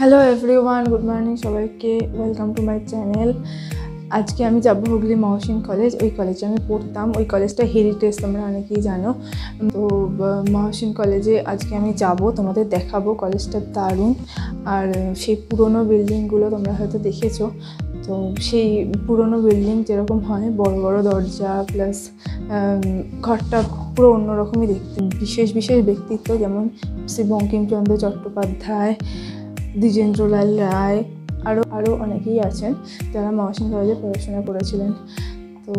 Hello everyone good morning সবাইকে welcome to my channel আজকে আমি যাব হুগলি মহসিন কলেজ ওই কলেজে আমি পড়তাম। ওই কলেজটা হেরিটেজ তোমরা অনেকেই জানো। তো মহসিন কলেজে আজকে আমি যাব, তোমাদের দেখাবো কলেজটা দারুণ। আর সেই পুরনো বিল্ডিংগুলো তোমরা হয়তো দেখেছ। তো সেই পুরনো বিল্ডিং যেরকম হয়, বড় বড় দরজা প্লাস ঘরটা পুরো অন্যরকমই দেখতে। বিশেষ বিশেষ ব্যক্তিত্ব যেমন শ্রী বঙ্কিমচন্দ্র চট্টোপাধ্যায় দ্বিজেন্দ্রলাল রায় আরও আরও অনেকেই আছেন যারা মহাসিন কলেজে পড়াশোনা করেছিলেন। তো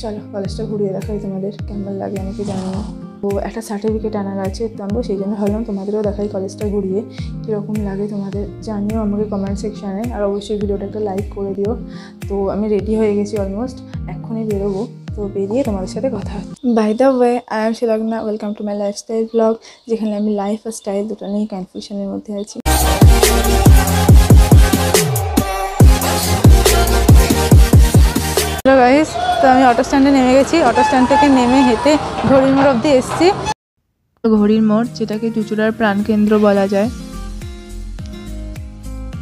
চলো, কলেজটা ঘুরিয়ে দেখাই তোমাদের কেমন লাগে আমাকে জানিও। তো একটা সার্টিফিকেট আনার আছে তো আনব সেই জন্য ভাবলাম তোমাদেরও দেখাই কলেজটা ঘুরিয়ে, কীরকম লাগে তোমাদের জানিও আমাকে কমেন্ট সেকশানে আর অবশ্যই ভিডিওটা একটা লাইক করে দিও। তো আমি রেডি হয়ে গেছি অলমোস্ট এক্ষুনি বেরোবো। তো বেরিয়ে তোমাদের সাথে কথা by the way I am Shilgna welcome to my lifestyle blog যেখানে আমি লাইফ আর স্টাইল দুটো নিয়ে কনফিউশনের মধ্যে আছি। তো আমি অটো স্ট্যান্ডে নেমে গেছি। অটো স্ট্যান্ড থেকে নেমে হেঁটে ঘড়ির মোড় অব্দি এসেছি। ঘড়ির মোড় যেটাকে চুচুড়ার প্রাণকেন্দ্র বলা যায়।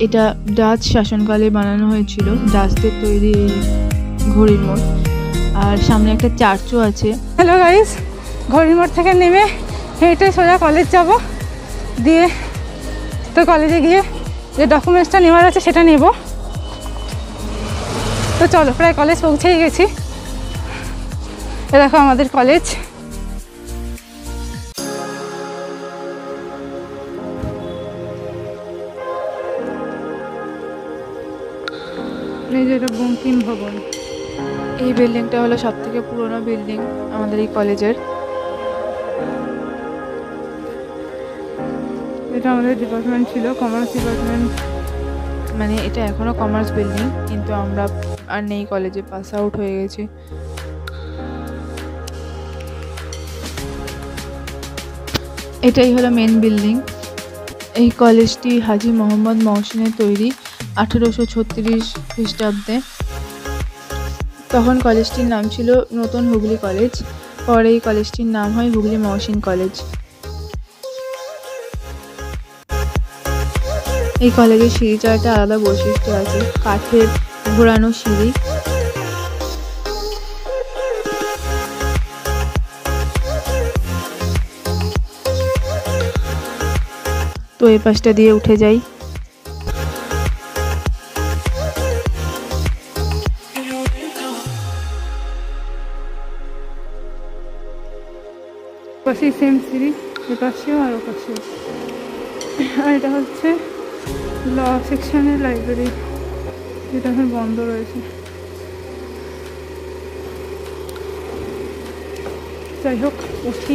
এটা ডাচ শাসনকালে বানানো হয়েছিল। ডাচদের তৈরি এই ঘড়ির মোড়। আর সামনে একটা চার্চও আছে। হ্যালো গাইস ঘড়ির মোড় থেকে নেমে হেঁটে সোজা কলেজ যাব। দিয়ে তো কলেজে গিয়ে যে ডকুমেন্টসটা নেওয়ার আছে সেটা নেব। তো চলো প্রায় কলেজ পৌঁছেই গেছি। দেখো আমাদের কলেজ বঙ্কিম ভবন। এই বিল্ডিংটা হলো সব থেকে পুরোনো বিল্ডিং আমাদের এই কলেজের এটা আমাদের ডিপার্টমেন্ট ছিল কমার্স ডিপার্টমেন্ট মানে এটা এখনও কমার্স বিল্ডিং কিন্তু আমরা আর নেই কলেজে পাস আউট হয়ে গেছি। এটাই হলো মেন বিল্ডিং এই কলেজটি হাজি মোহাম্মদ মহসিনের তৈরি, আঠেরোশো ছত্রিশ খ্রিস্টাব্দে। তখন কলেজটির নাম ছিল নতুন হুগলি কলেজ পরে এই কলেজটির নাম হয় হুগলি মহসিন কলেজ এই কলেজের সিঁড়ি একটা আলাদা বৈশিষ্ট্য আছে, কাঠের ঘোরানো সিঁড়ি তো এই পাশটা দিয়ে উঠে যাই। পাশেই সেম সিঁড়ি, এ পাশেও আর ও পাশেও আর এটা হচ্ছে ল সেকশনের লাইব্রেরি যেটা এখন বন্ধ রয়েছে। যাই হোক, উঠি।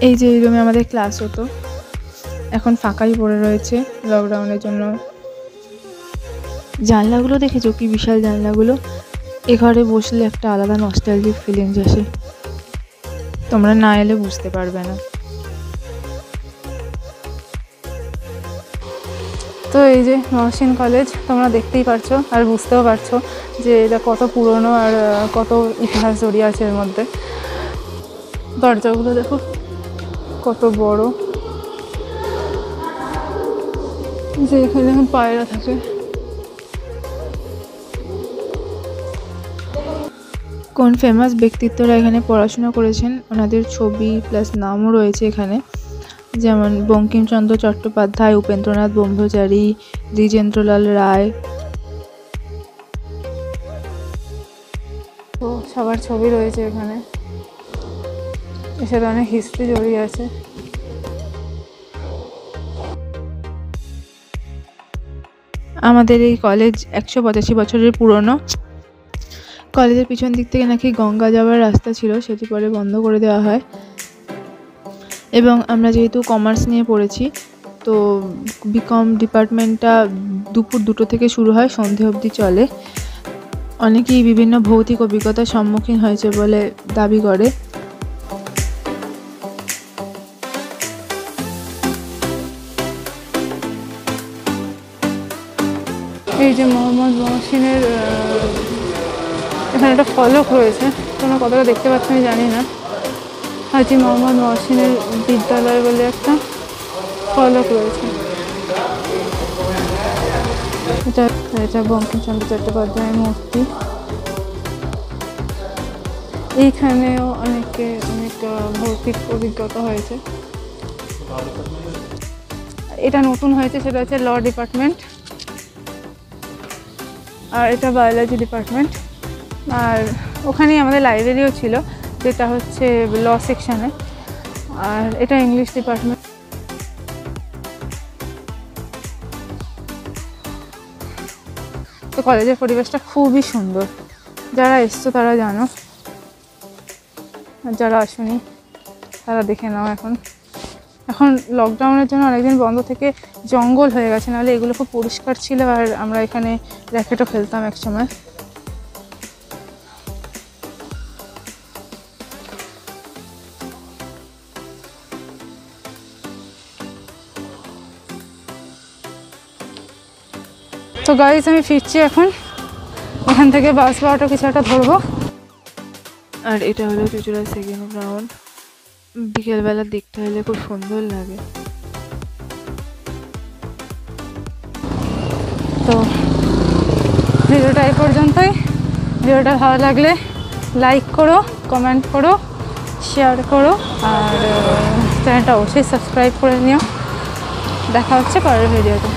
এই যে এই রুমে আমাদের ক্লাস হতো। এখন ফাঁকাই পড়ে রয়েছে লকডাউনের জন্য। জানলাগুলো দেখেছ কি বিশাল জানলাগুলো? এ ঘরে বসলে একটা আলাদা নস্টালজিক ফিলিংস আসে। তোমরা না এলে বুঝতে পারবে না। তো এই যে মহসিন কলেজ, তোমরা দেখতেই পারছ আর বুঝতেও পারছ যে এটা কত পুরনো আর কত ইতিহাস জড়িয়ে আছে এর মধ্যে। দরজাগুলো দেখো, কত বড়। যে এখানে এখন পায়রা থাকে। কোন ফেমাস ব্যক্তিত্বরা এখানে পড়াশোনা করেছেন, ওনাদের ছবি প্লাস নামও রয়েছে এখানে। যেমন বঙ্কিমচন্দ্র চট্টোপাধ্যায় উপেন্দ্রনাথ ব্রহ্মচারী দ্বিজেন্দ্রলাল রায়। তো সবার ছবি রয়েছে এখানে। সাথে অনেক হিস্ট্রি জড়িয়ে আছে। আমাদের এই কলেজ একশো পঁচাশি বছরের পুরনো। কলেজের পিছন দিক থেকে নাকি গঙ্গা যাওয়ার রাস্তা ছিল সেটি পরে বন্ধ করে দেওয়া হয়। এবং আমরা যেহেতু কমার্স নিয়ে পড়েছি, তো বিকম ডিপার্টমেন্টটা দুপুর দুটো থেকে শুরু হয়, সন্ধে অবধি চলে। অনেকেই বিভিন্ন ভৌতিক অভিজ্ঞতার সম্মুখীন হয়েছে বলে দাবি করে। এই যে মোহাম্মদ মহসিনের এখানে একটা ফলক রয়েছে। তোমরা কতটা দেখতে পাচ্ছি আমি জানি না। হাজি মোহাম্মদ মহসিনের বিদ্যালয় বলে একটা ফলক রয়েছে। এটা এটা বঙ্কিমচন্দ্র চট্টোপাধ্যায়ের মূর্তি। এইখানেও অনেকে, অনেক ভৌতিক অভিজ্ঞতা হয়েছে। এটা নতুন হয়েছে, সেটা হচ্ছে ল ডিপার্টমেন্ট। আর এটা বায়োলজি ডিপার্টমেন্ট। আর ওখানেই আমাদের লাইব্রেরিও ছিল। যেটা হচ্ছে ল সেকশানে আর এটা ইংলিশ ডিপার্টমেন্ট তো কলেজের পরিবেশটা খুবই সুন্দর। যারা এসছো তারা জানো। আর যারা আসুনি, তারা দেখে নাও এখন। এখন লকডাউনের জন্য অনেকদিন বন্ধ থেকে জঙ্গল হয়ে গেছে, নাহলে এগুলো খুব পরিষ্কার ছিল। আর আমরা এখানে র্যাকেটও খেলতাম এক সময় তো গাইজ আমি ফিরছি এখন। এখান থেকে বাস বা অটো কিছু একটা ধরবো। আর এটা হলো চুচুড়া সেকেন্ড গ্রাউন্ড বিকেলবেলা দেখতে হলে খুব সুন্দর লাগে। তো ভিডিওটা এই পর্যন্তই। ভিডিওটা ভালো লাগলে লাইক করো কমেন্ট করো শেয়ার করো আর চ্যানেলটা অবশ্যই সাবস্ক্রাইব করে নিও। দেখা হচ্ছে পরের ভিডিওতে